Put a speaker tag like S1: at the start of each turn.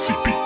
S1: MCP.